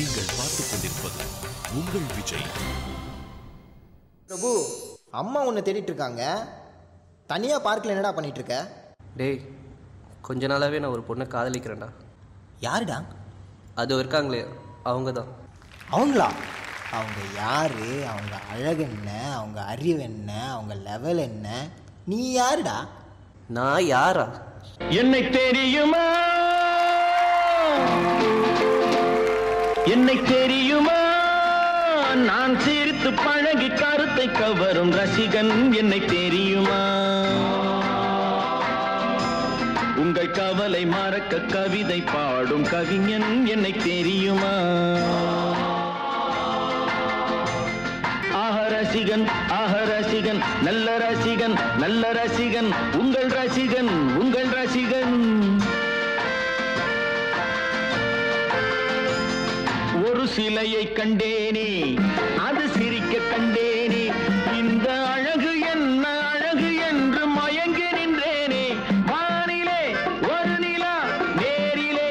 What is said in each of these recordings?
நீங்கள் பார்த்துக் கொண்டிருப்பது உங்கள் விஜய். பிரபு அம்மா உன்னை தேடிட்டு இருக்காங்க. தனியாக பார்க்கில் என்னடா பண்ணிட்டு இருக்க? டேய் கொஞ்ச நாளாவே நான் ஒரு பொண்ணை காதலிக்கிறேன்டா. யாருடா? அது இருக்காங்களே அவங்க தான் அவங்களா? அவங்க யாரு? அவங்க அழகு என்ன? அவங்க அறிவு என்ன? அவங்க லெவல் என்ன? நீ யாருடா? நான் யாரா? என்னை தெரியுமா? என்னை தெரியுமா? நான் சிரித்து பழகி கருத்தை கவரும் ரசிகன் என்னை தெரியுமா? உங்கள் கவலை மறக்க கவிதை பாடும் கவிஞன் என்னை தெரியுமா? ரசிகன் ஆஹ ரசிகன் நல்ல ரசிகன் நல்ல ரசிகன் உங்கள் ரசிகன் உங்கள் ரசிகன். சிலையை கண்டேனே. அது சிரிக்க கண்டேனே. இந்த அழகு என்ன அழகு என்று மயங்கி நின்றேனே. வானிலே ஒரு நிலா நேரிலே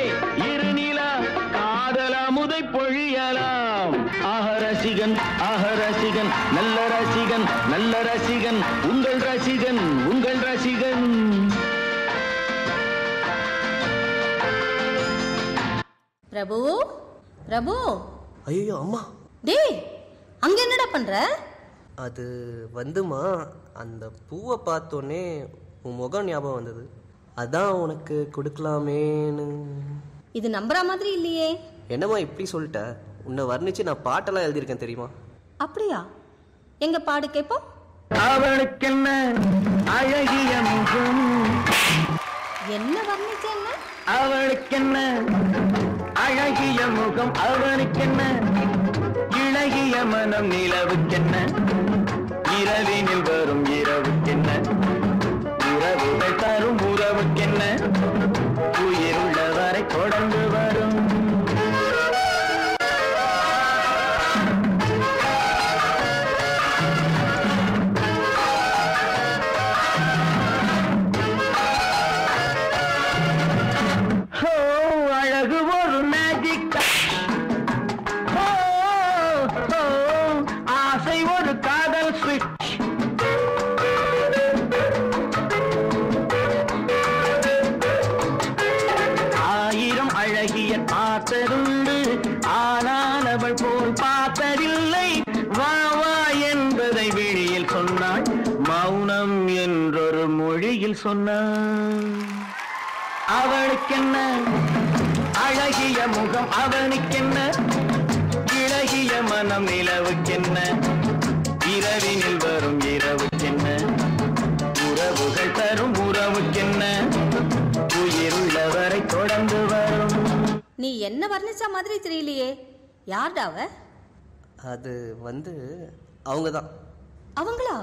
இரு நிலா. காதல் முதை பொழியலாம். அகரசிகன் அகரசிகன் நல்ல ரசிகன் நல்ல ரசிகன் உங்கள் ரசிகன் உங்கள் ரசிகன். பிரபு பிரபு. ஐயோ அம்மா. டேய் அங்க என்னடா பண்ற? அது வந்துமா அந்த பூவை பார்த்தோன்னே உன் முகம் ஞாபகம் வந்தது. அதான் உனக்கு கொடுக்கலாமேன்னு. இது நம்புற மாதிரி இல்லையே. என்னம்மா இப்படி சொல்லிட்ட? உன்னை வர்ணிச்சு நான் பாட்டெல்லாம் எழுதியிருக்கேன் தெரியுமா? அப்படியா? எங்க பாடு கேப்போம்? அவளுக்கென்ன அழகிய முகம்? என்ன வர்ணிச்சேன்னு? அவளுக்கென்ன அழகிய முகம் அவனுக்கென்ன? இழகிய மனம் நிலவுக்கென்ன? இரவினில் வரும் இரவு பார்த்ததுண்டு. ஆனால் அவள் போல் பார்த்ததில்லை. வா வா என்பதை வெளியில் சொன்னாள். மௌனம் என்றொரு மொழியில் சொன்னாள். அவளுக்கென்ன? அழகிய முகம் அவனுக்கென்ன? இழகிய மனம் நிலவுக்கென்ன? இரவினில் வரும் என்ன வர்ணிச்ச மாதிரி தெரியலையே. யார்டா அவ? அது வந்து அவங்க தான் அவங்களா?